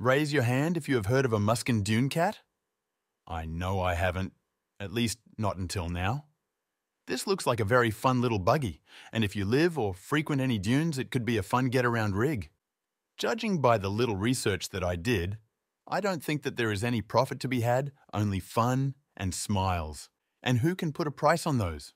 Raise your hand if you have heard of a Muskin Dune Cat. I know I haven't, at least not until now. This looks like a very fun little buggy, and if you live or frequent any dunes, it could be a fun get-around rig. Judging by the little research that I did, I don't think that there is any profit to be had, only fun and smiles. And who can put a price on those?